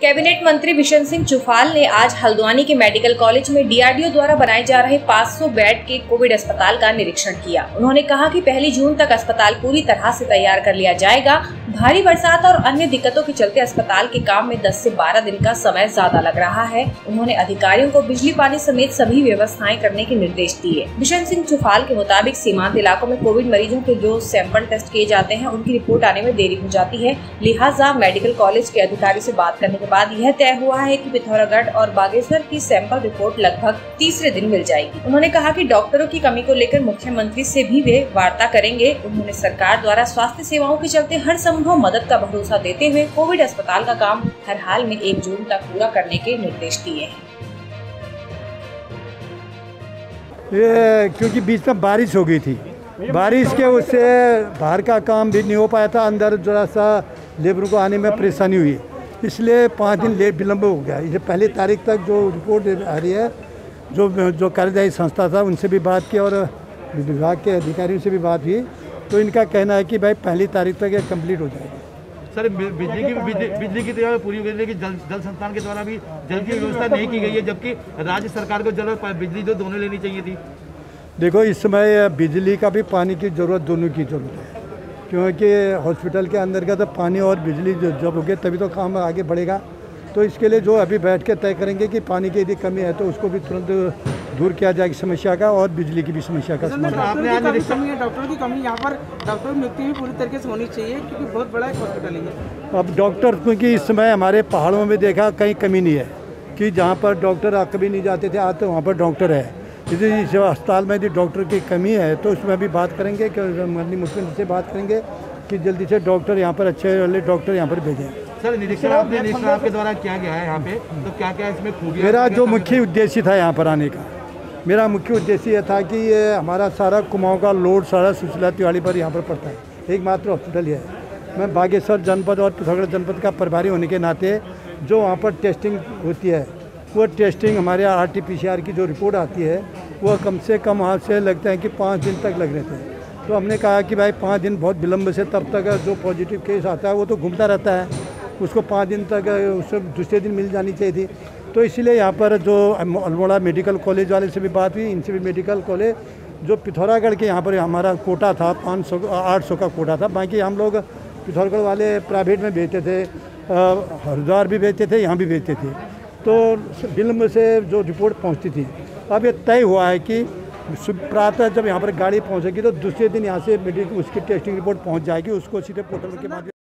Cabinet मंत्री बिशन सिंह चुफाल ने आज हल्द्वानी के मेडिकल कॉलेज में डीआरडीओ द्वारा बनाए जा रहे 500 बेड के कोविड अस्पताल का निरीक्षण किया। उन्होंने कहा कि पहली जून तक अस्पताल पूरी तरह से तैयार कर लिया जाएगा। भारी बरसात और अन्य दिक्कतों के चलते अस्पताल के काम में 10 से 12 दिन का समय ज़्यादा लग रहा है। उन्होंने अधिकारियों को बिजली पानी समेत सभी व्यवस्थाएँ करने के निर्देश दिए। बिशन सिंह चुफाल के मुताबिक सीमांत इलाकों में कोविड मरीजों के जो सैंपल टेस्ट किए जाते हैं, उनकी रिपोर्ट आने में देरी हो जाती है। लिहाजा मेडिकल कॉलेज के अधिकारी ऐसी बात करने के बाद यह तय हुआ है कि पिथौरागढ़ और बागेश्वर की सैंपल रिपोर्ट लगभग तीसरे दिन मिल जाएगी। उन्होंने कहा कि डॉक्टरों की कमी को लेकर मुख्यमंत्री से भी वे वार्ता करेंगे। उन्होंने सरकार द्वारा स्वास्थ्य सेवाओं के चलते हर संभव मदद का भरोसा देते हुए कोविड अस्पताल का काम हर हाल में एक जून तक पूरा करने के निर्देश दिए हैं। ये क्योंकि बीच में बारिश हो गई थी। बारिश के उससे बाहर का काम भी नहीं हो पाया था। अंदर जरा सा लेबर को आने में परेशानी हुई। इसलिए पाँच दिन लेट विलम्ब हो गया। इसे पहली तारीख तक जो रिपोर्ट आ रही है जो जो कार्यदायी संस्था था उनसे भी बात की और विभाग के अधिकारियों से भी बात हुई। तो इनका कहना है कि भाई पहली तारीख तक ये कंप्लीट हो जाएगी। सर बिजली की बिजली, बिजली की तैयारी पूरी हो गई लेकिन जल जल संस्थान के द्वारा भी जल की व्यवस्था नहीं की गई है जबकि राज्य सरकार को जल और बिजली जो दोनों लेनी चाहिए थी। देखो इस समय बिजली का भी पानी की ज़रूरत दोनों की ज़रूरत है। क्योंकि हॉस्पिटल के अंदर का तो पानी और बिजली जो जब होगी तभी तो काम आगे बढ़ेगा। तो इसके लिए जो अभी बैठ के तय करेंगे कि पानी की यदि कमी है तो उसको भी तुरंत दूर किया जाएगी समस्या का और बिजली की भी समस्या का समाधान। आपने डॉक्टर की कमी निरीक्षण- कमी डॉक्टर की कमी यहाँ पर डॉक्टर की नियुक्ति भी पूरी तरीके से होनी चाहिए क्योंकि बहुत बड़ा एक हॉस्पिटल है अब डॉक्टर क्योंकि इस समय हमारे पहाड़ों में देखा कहीं कमी नहीं है कि जहाँ पर डॉक्टर कभी नहीं जाते थे आज तो वहाँ पर डॉक्टर है। यदि अस्पताल में यदि डॉक्टर की कमी है तो उसमें भी बात करेंगे कि माननीय मुख्यमंत्री से बात करेंगे कि जल्दी से डॉक्टर यहाँ पर अच्छे वाले डॉक्टर यहाँ पर भेजें। सर निरीक्षण आपने निरीक्षण आपके द्वारा किया गया है यहाँ पे। तो क्या क्या इसमें खूबियाँ मेरा जो मुख्य उद्देश्य था यहाँ पर आने का मेरा मुख्य उद्देश्य यह था कि ये हमारा सारा कुमाऊँ का लोड सारा सुशीला तिवाड़ी पर यहाँ पर पड़ता है। एकमात्र हॉस्पिटल है। मैं बागेश्वर जनपद और पिथौरागढ़ जनपद का प्रभारी होने के नाते जो वहाँ पर टेस्टिंग होती है वो टेस्टिंग हमारे R T P C R की जो रिपोर्ट आती है वो कम से कम वहाँ से लगता है कि पाँच दिन तक लग रहे थे। तो हमने कहा कि भाई पाँच दिन बहुत विलम्ब से, तब तक जो पॉजिटिव केस आता है, वो तो घूमता रहता है। उसको पाँच दिन तक उससे दूसरे दिन मिल जानी चाहिए थी। तो इसलिए यहाँ पर जो अल्मोड़ा मेडिकल कॉलेज वाले से भी बात हुई। इनसे भी मेडिकल कॉलेज, जो पिथौरागढ़ के यहाँ पर हमारा कोटा था, पाँच सौ, आठ सौ का कोटा था। बाकी हम लोग पिथौरागढ़ वाले प्राइवेट में भेजते थे हरिद्वार भी भेजते थे, यहाँ भी भेजते थे। तो विलम्ब से जो रिपोर्ट पहुँचती थी। अब ये तय हुआ है कि प्रातः जब यहाँ पर गाड़ी पहुँचेगी तो दूसरे दिन यहाँ से मेडिकल उसकी टेस्टिंग रिपोर्ट पहुँच जाएगी उसको सीधे पोर्टल के माध्यम